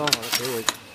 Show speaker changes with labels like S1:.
S1: 装好了，给我一。